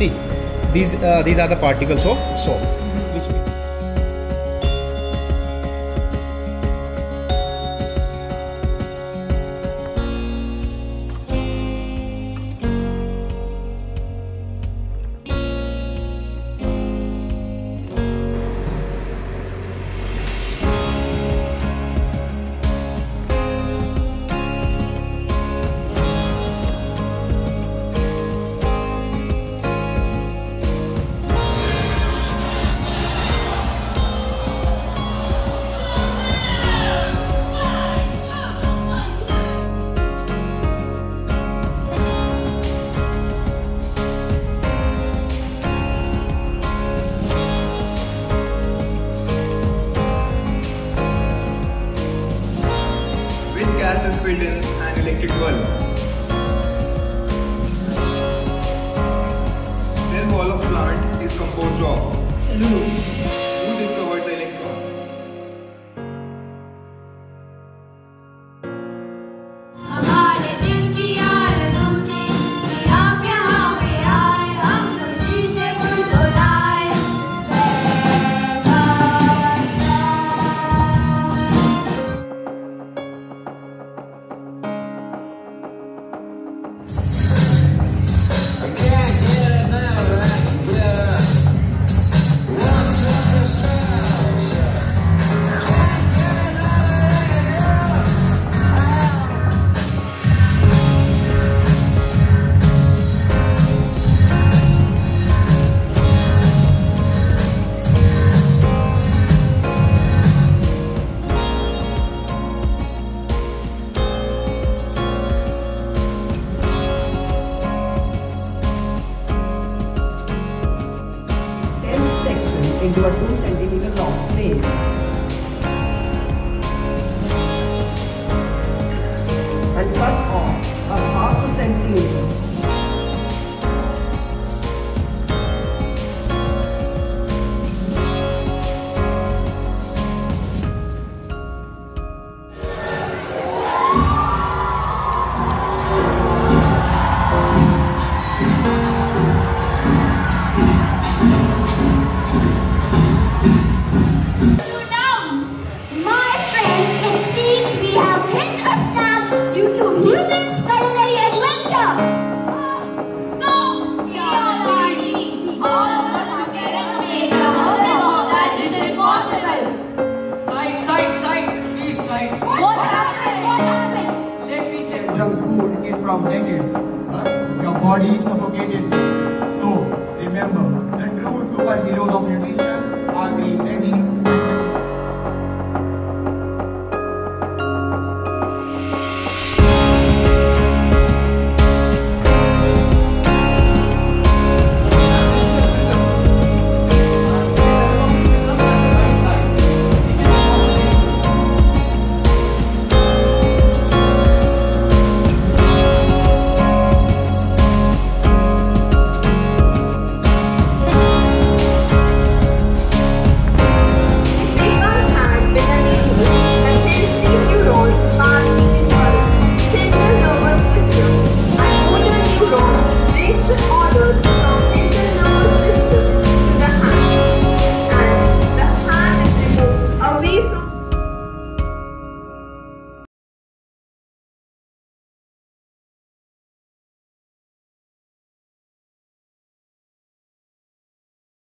see these uh, these are the particles of soap an electric bulb? Cell wall of plant is composed of Who into a 2 centimeter long frame. And cut off a half a centimeter. Junk food is from decades. Your body is suffocated. So, remember, the true superheroes of nutrition